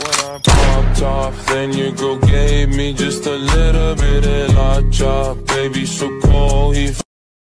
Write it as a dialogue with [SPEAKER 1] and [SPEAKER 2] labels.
[SPEAKER 1] When I popped off, then your girl gave me just a little bit of la chop. Baby, so cold, he